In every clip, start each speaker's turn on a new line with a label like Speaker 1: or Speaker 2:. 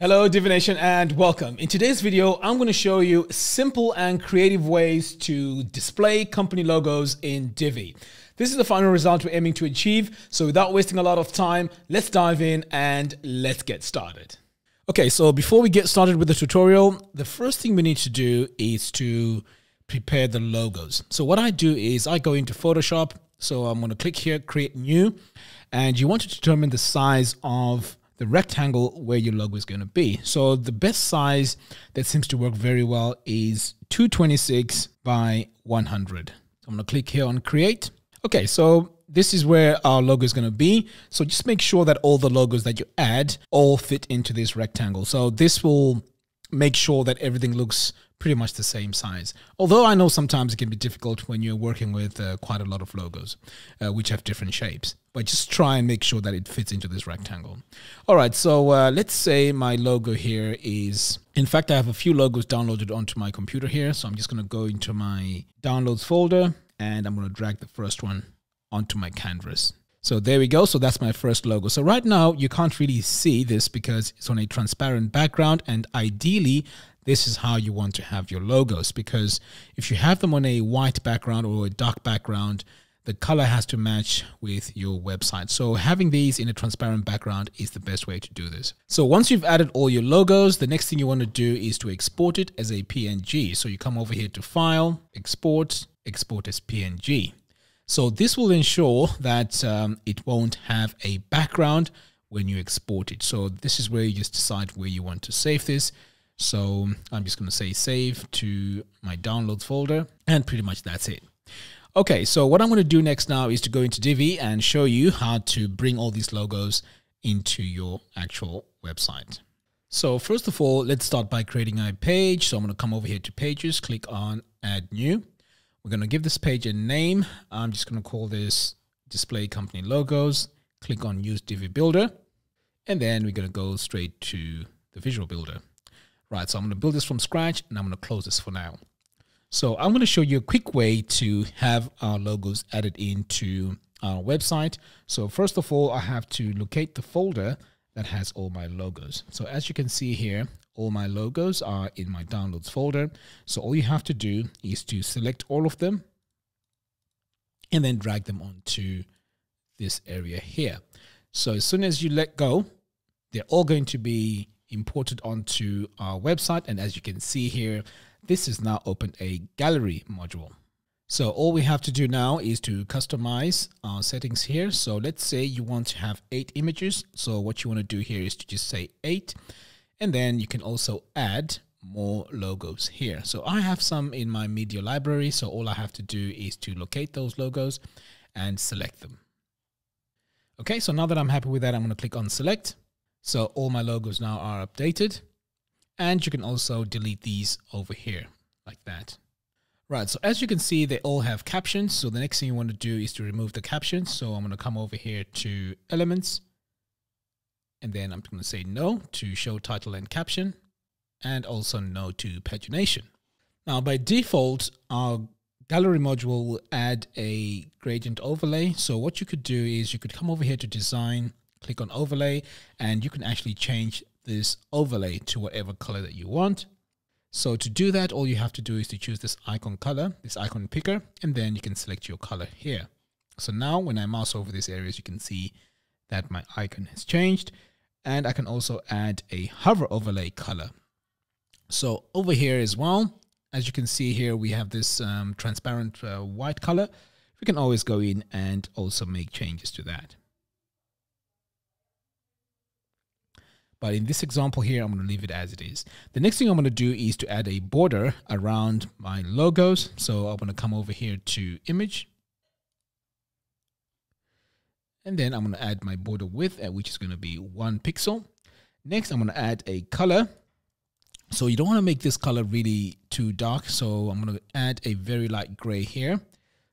Speaker 1: Hello Divi Nation and welcome. In today's video, I'm going to show you simple and creative ways to display company logos in Divi. This is the final result we're aiming to achieve. So without wasting a lot of time, let's dive in and let's get started. Okay, so before we get started with the tutorial, the first thing we need to do is to prepare the logos. So what I do is I go into Photoshop. So I'm going to click here, create new, and you want to determine the size of the rectangle where your logo is going to be. So the best size that seems to work very well is 226 by 100. So I'm going to click here on create. Okay, so this is where our logo is going to be. So just make sure that all the logos that you add all fit into this rectangle. So this will make sure that everything looks pretty much the same size. Although I know sometimes it can be difficult when you're working with uh, quite a lot of logos, uh, which have different shapes. But just try and make sure that it fits into this rectangle. All right, so uh, let's say my logo here is, in fact, I have a few logos downloaded onto my computer here. So I'm just going to go into my downloads folder and I'm going to drag the first one onto my canvas. So there we go. So that's my first logo. So right now you can't really see this because it's on a transparent background and ideally this is how you want to have your logos because if you have them on a white background or a dark background, the color has to match with your website. So having these in a transparent background is the best way to do this. So once you've added all your logos, the next thing you want to do is to export it as a PNG. So you come over here to File, Export, Export as PNG. So this will ensure that um, it won't have a background when you export it. So this is where you just decide where you want to save this. So I'm just going to say save to my downloads folder and pretty much that's it. Okay, so what I'm going to do next now is to go into Divi and show you how to bring all these logos into your actual website. So first of all, let's start by creating a page. So I'm going to come over here to pages, click on add new. We're going to give this page a name. I'm just going to call this display company logos. Click on use Divi Builder. And then we're going to go straight to the Visual Builder. Right, so I'm going to build this from scratch and I'm going to close this for now. So I'm going to show you a quick way to have our logos added into our website. So first of all, I have to locate the folder that has all my logos. So as you can see here, all my logos are in my downloads folder. So all you have to do is to select all of them and then drag them onto this area here. So as soon as you let go, they're all going to be imported onto our website. And as you can see here, this is now opened a gallery module. So all we have to do now is to customize our settings here. So let's say you want to have eight images. So what you want to do here is to just say eight and then you can also add more logos here. So I have some in my media library. So all I have to do is to locate those logos and select them. Okay, so now that I'm happy with that, I'm going to click on select. So all my logos now are updated. And you can also delete these over here like that. Right, so as you can see, they all have captions. So the next thing you want to do is to remove the captions. So I'm going to come over here to elements and then I'm going to say no to show title and caption and also no to pagination. Now by default, our gallery module will add a gradient overlay. So what you could do is you could come over here to design, click on overlay, and you can actually change this overlay to whatever color that you want. So to do that, all you have to do is to choose this icon color, this icon picker, and then you can select your color here. So now when I mouse over these areas, you can see that my icon has changed and I can also add a hover overlay color. So over here as well, as you can see here, we have this um, transparent uh, white color. We can always go in and also make changes to that. But in this example here, I'm going to leave it as it is. The next thing I'm going to do is to add a border around my logos. So I'm going to come over here to image and then I'm going to add my border width, uh, which is going to be one pixel. Next, I'm going to add a color. So you don't want to make this color really too dark. So I'm going to add a very light gray here.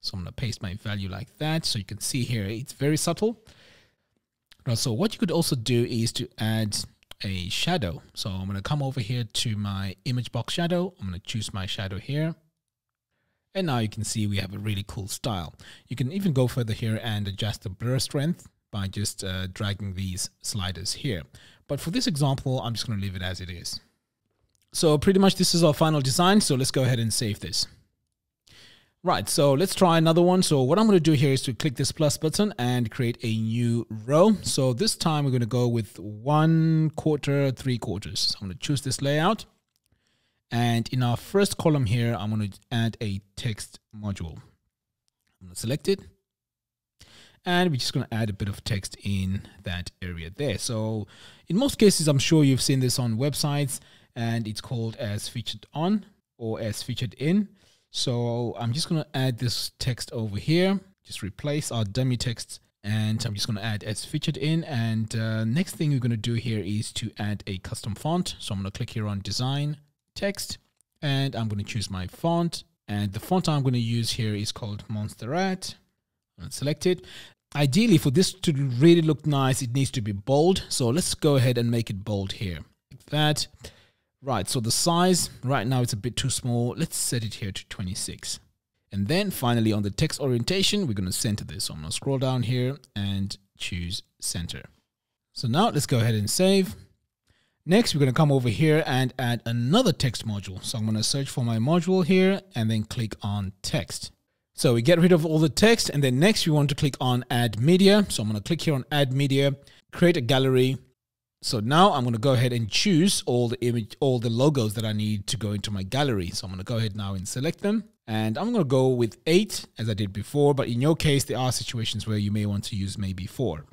Speaker 1: So I'm going to paste my value like that. So you can see here, it's very subtle. So what you could also do is to add a shadow. So I'm going to come over here to my image box shadow. I'm going to choose my shadow here. And now you can see we have a really cool style. You can even go further here and adjust the blur strength by just uh, dragging these sliders here. But for this example, I'm just going to leave it as it is. So pretty much this is our final design. So let's go ahead and save this. Right, so let's try another one. So what I'm going to do here is to click this plus button and create a new row. So this time we're going to go with one quarter, three quarters. So I'm going to choose this layout. And in our first column here, I'm going to add a text module. I'm going to select it. And we're just going to add a bit of text in that area there. So in most cases, I'm sure you've seen this on websites and it's called as featured on or as featured in. So I'm just going to add this text over here, just replace our dummy text and I'm just going to add as featured in. And uh, next thing we're going to do here is to add a custom font. So I'm going to click here on design text and I'm going to choose my font. And the font I'm going to use here is called Montserrat. I'm select it. Ideally, for this to really look nice, it needs to be bold. So let's go ahead and make it bold here. Like that. Right, so the size, right now it's a bit too small. Let's set it here to 26. And then finally on the text orientation, we're going to center this. So I'm going to scroll down here and choose center. So now let's go ahead and save. Next, we're going to come over here and add another text module. So I'm going to search for my module here and then click on text. So we get rid of all the text and then next we want to click on add media. So I'm going to click here on add media, create a gallery, so now I'm going to go ahead and choose all the image, all the logos that I need to go into my gallery. So I'm going to go ahead now and select them. And I'm going to go with eight as I did before, but in your case, there are situations where you may want to use maybe four.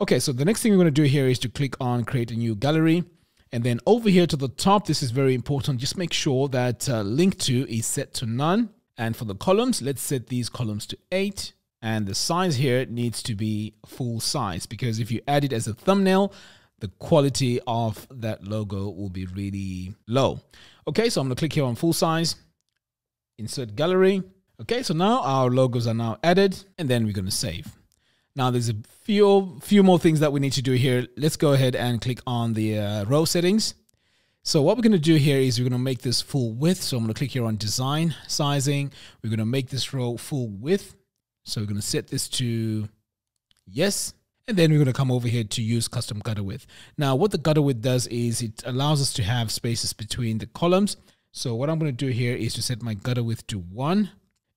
Speaker 1: Okay, so the next thing we're going to do here is to click on create a new gallery. And then over here to the top, this is very important. Just make sure that uh, link to is set to none. And for the columns, let's set these columns to eight. And the size here needs to be full size because if you add it as a thumbnail, the quality of that logo will be really low. Okay, so I'm gonna click here on full size, insert gallery. Okay, so now our logos are now added and then we're gonna save. Now there's a few, few more things that we need to do here. Let's go ahead and click on the uh, row settings. So what we're going to do here is we're going to make this full width. So I'm going to click here on design sizing. We're going to make this row full width. So we're going to set this to yes. And then we're going to come over here to use custom gutter width. Now, what the gutter width does is it allows us to have spaces between the columns. So what I'm going to do here is to set my gutter width to one.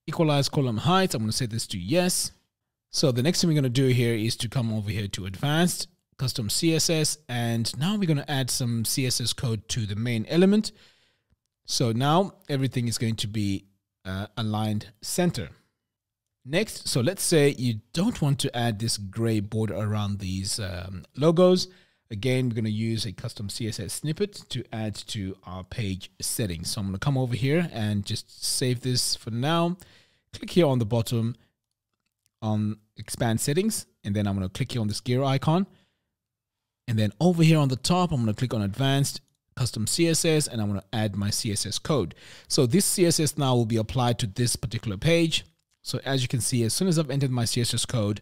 Speaker 1: Equalize column height. I'm going to set this to yes. So the next thing we're going to do here is to come over here to advanced, custom CSS. And now we're going to add some CSS code to the main element. So now everything is going to be uh, aligned center. Next, so let's say you don't want to add this gray border around these um, logos. Again, we're going to use a custom CSS snippet to add to our page settings. So I'm going to come over here and just save this for now. Click here on the bottom on expand settings, and then I'm going to click here on this gear icon. And then over here on the top, I'm going to click on advanced custom CSS and I'm going to add my CSS code. So this CSS now will be applied to this particular page. So as you can see, as soon as I've entered my CSS code,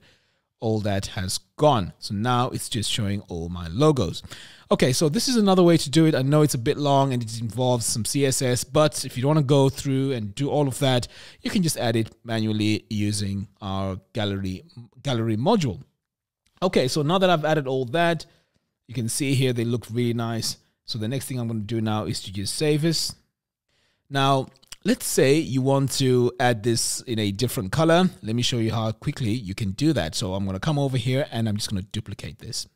Speaker 1: all that has gone. So now it's just showing all my logos. Okay, so this is another way to do it. I know it's a bit long and it involves some CSS, but if you don't want to go through and do all of that, you can just add it manually using our gallery gallery module. Okay, so now that I've added all that, you can see here they look really nice. So the next thing I'm going to do now is to just save this. Now, Let's say you want to add this in a different color. Let me show you how quickly you can do that. So I'm going to come over here and I'm just going to duplicate this.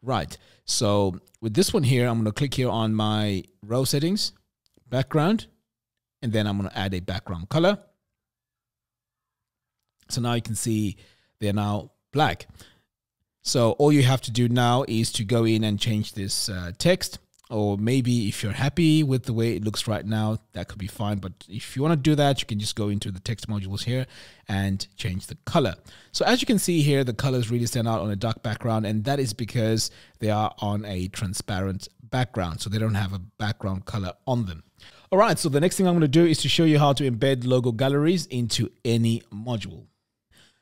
Speaker 1: Right. So with this one here, I'm going to click here on my row settings, background, and then I'm going to add a background color. So now you can see they're now black. So all you have to do now is to go in and change this uh, text or maybe if you're happy with the way it looks right now, that could be fine. But if you want to do that, you can just go into the text modules here and change the color. So as you can see here, the colors really stand out on a dark background, and that is because they are on a transparent background. So they don't have a background color on them. All right, so the next thing I'm going to do is to show you how to embed logo galleries into any module.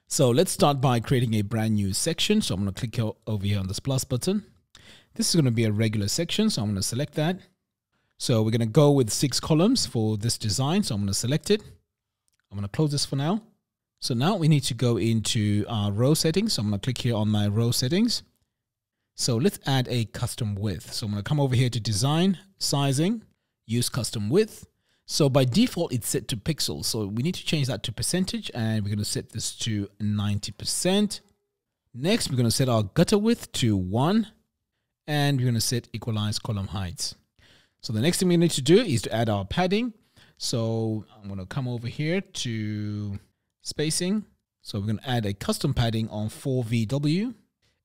Speaker 1: So let's start by creating a brand new section. So I'm going to click over here on this plus button this is going to be a regular section, so I'm going to select that. So we're going to go with six columns for this design. So I'm going to select it. I'm going to close this for now. So now we need to go into our row settings. So I'm going to click here on my row settings. So let's add a custom width. So I'm going to come over here to design, sizing, use custom width. So by default, it's set to pixels. So we need to change that to percentage and we're going to set this to 90%. Next, we're going to set our gutter width to one and we're going to set equalize column heights. So the next thing we need to do is to add our padding. So I'm going to come over here to spacing. So we're going to add a custom padding on 4VW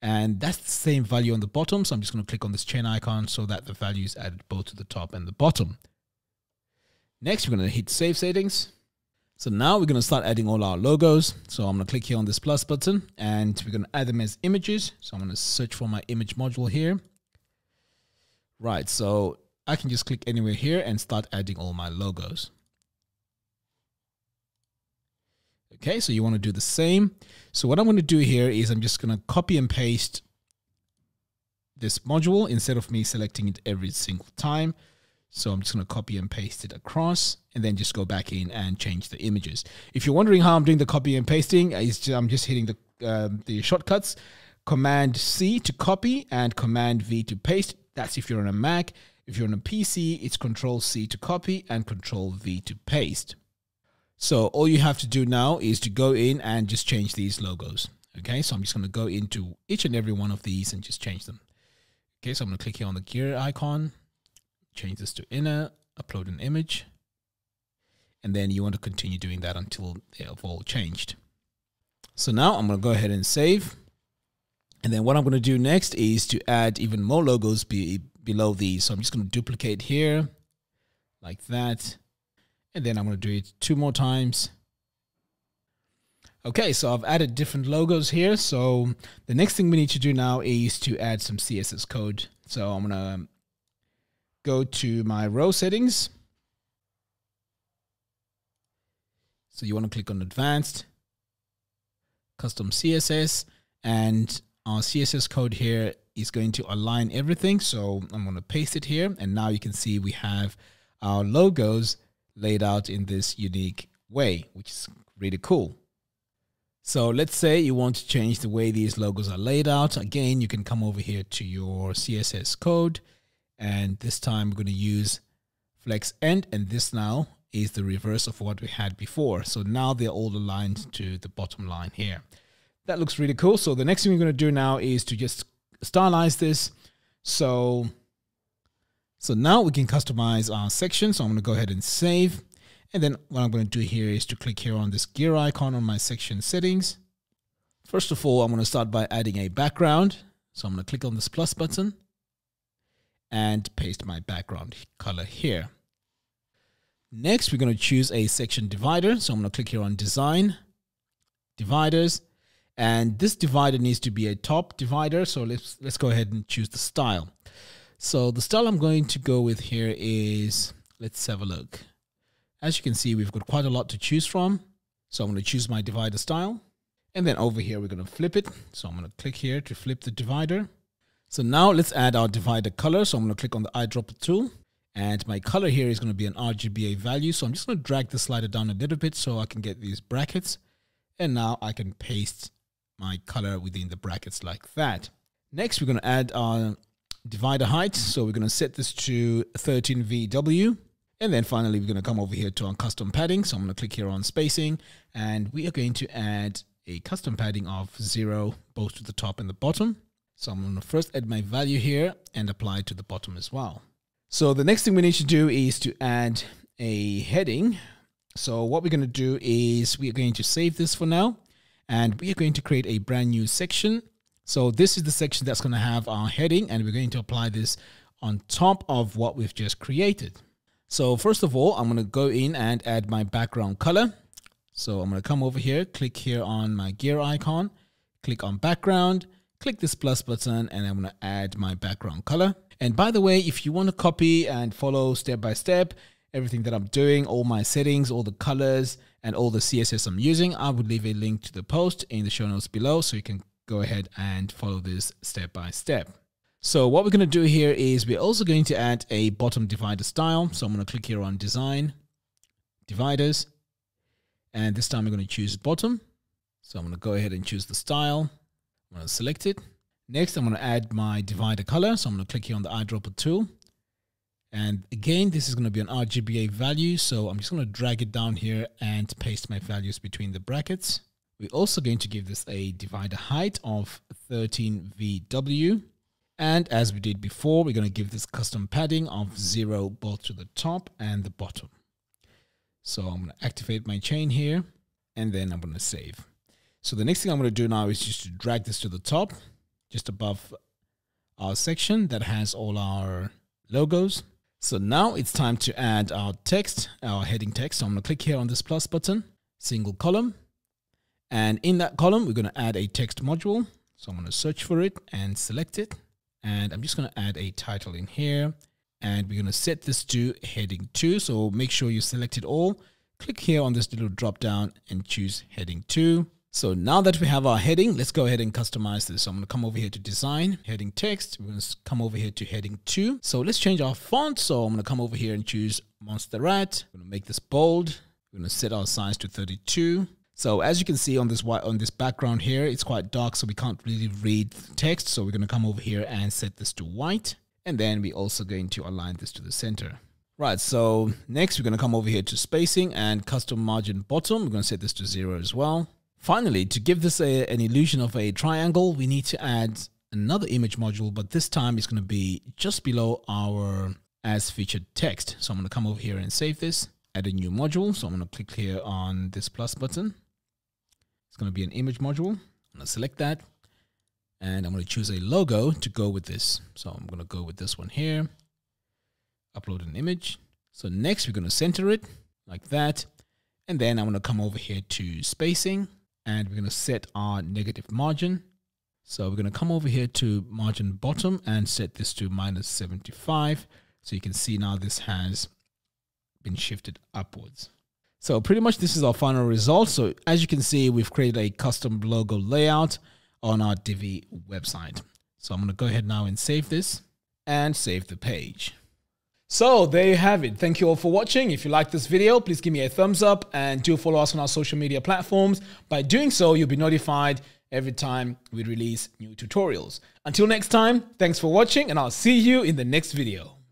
Speaker 1: and that's the same value on the bottom. So I'm just going to click on this chain icon so that the value is added both to the top and the bottom. Next, we're going to hit save settings. So now we're going to start adding all our logos. So I'm going to click here on this plus button and we're going to add them as images. So I'm going to search for my image module here. Right, so I can just click anywhere here and start adding all my logos. Okay, so you want to do the same. So what I'm going to do here is I'm just going to copy and paste this module instead of me selecting it every single time. So I'm just going to copy and paste it across and then just go back in and change the images. If you're wondering how I'm doing the copy and pasting, I'm just hitting the, um, the shortcuts. Command C to copy and Command V to paste. That's if you're on a Mac. If you're on a PC, it's Control C to copy and Control V to paste. So all you have to do now is to go in and just change these logos. Okay, so I'm just going to go into each and every one of these and just change them. Okay, so I'm going to click here on the gear icon, change this to inner, upload an image, and then you want to continue doing that until they have all changed. So now I'm going to go ahead and save. And then what I'm going to do next is to add even more logos be, below these. So I'm just going to duplicate here like that. And then I'm going to do it two more times. Okay, so I've added different logos here. So the next thing we need to do now is to add some CSS code. So I'm going to go to my row settings. So you want to click on advanced, custom CSS, and Uh, our CSS code here is going to align everything. So I'm going to paste it here. And now you can see we have our logos laid out in this unique way, which is really cool. So let's say you want to change the way these logos are laid out. Again, you can come over here to your CSS code. And this time we're going to use flex end. And this now is the reverse of what we had before. So now they're all aligned to the bottom line here. That looks really cool. So the next thing we're going to do now is to just stylize this. So so now we can customize our section. So I'm going to go ahead and save. And then what I'm going to do here is to click here on this gear icon on my section settings. First of all, I'm going to start by adding a background. So I'm going to click on this plus button and paste my background color here. Next, we're going to choose a section divider. So I'm going to click here on design, dividers, and this divider needs to be a top divider. So let's, let's go ahead and choose the style. So the style I'm going to go with here is, let's have a look. As you can see, we've got quite a lot to choose from. So I'm going to choose my divider style. And then over here, we're going to flip it. So I'm going to click here to flip the divider. So now let's add our divider color. So I'm going to click on the eyedropper tool. And my color here is going to be an RGBA value. So I'm just going to drag the slider down a little bit so I can get these brackets. And now I can paste my color within the brackets like that. Next, we're going to add our divider height. So we're going to set this to 13 VW. And then finally, we're going to come over here to our custom padding. So I'm going to click here on spacing and we are going to add a custom padding of zero, both to the top and the bottom. So I'm going to first add my value here and apply to the bottom as well. So the next thing we need to do is to add a heading. So what we're going to do is we are going to save this for now and we are going to create a brand new section so this is the section that's going to have our heading and we're going to apply this on top of what we've just created. So first of all, I'm going to go in and add my background color. So I'm going to come over here, click here on my gear icon, click on background, click this plus button, and I'm going to add my background color. And by the way, if you want to copy and follow step by step, everything that I'm doing, all my settings, all the colors, and all the CSS I'm using, I would leave a link to the post in the show notes below so you can go ahead and follow this step by step. So what we're going to do here is we're also going to add a bottom divider style. So I'm going to click here on design, dividers, And this time we're going to choose bottom. So I'm going to go ahead and choose the style. I'm going to select it. Next, I'm going to add my divider color. So I'm going to click here on the eyedropper tool. And again, this is going to be an RGBA value. So I'm just going to drag it down here and paste my values between the brackets. We're also going to give this a divider height of 13 VW. And as we did before, we're going to give this custom padding of zero both to the top and the bottom. So I'm going to activate my chain here and then I'm going to save. So the next thing I'm going to do now is just to drag this to the top, just above our section that has all our logos. So now it's time to add our text, our heading text. So I'm going to click here on this plus button, single column. And in that column, we're going to add a text module. So I'm going to search for it and select it. And I'm just going to add a title in here. And we're going to set this to heading 2. So make sure you select it all. Click here on this little drop down and choose heading 2. So now that we have our heading, let's go ahead and customize this. So I'm going to come over here to design, heading text. We're going to come over here to heading 2. So let's change our font. So I'm going to come over here and choose Montserrat. I'm going to make this bold. We're going to set our size to 32. So as you can see on this white on this background here, it's quite dark, so we can't really read text. So we're going to come over here and set this to white. And then we're also going to align this to the center. Right, so next we're going to come over here to spacing and custom margin bottom. We're going to set this to zero as well. Finally, to give this a, an illusion of a triangle, we need to add another image module, but this time it's going to be just below our as featured text. So I'm going to come over here and save this, add a new module. So I'm going to click here on this plus button. It's going to be an image module. I'm going to select that and I'm going to choose a logo to go with this. So I'm going to go with this one here, upload an image. So next we're going to center it like that. And then I'm going to come over here to spacing and we're going to set our negative margin. So we're going to come over here to margin bottom and set this to minus 75. So you can see now this has been shifted upwards. So pretty much this is our final result. So as you can see, we've created a custom logo layout on our Divi website. So I'm going to go ahead now and save this and save the page. So there you have it. Thank you all for watching. If you like this video, please give me a thumbs up and do follow us on our social media platforms. By doing so, you'll be notified every time we release new tutorials. Until next time, thanks for watching and I'll see you in the next video.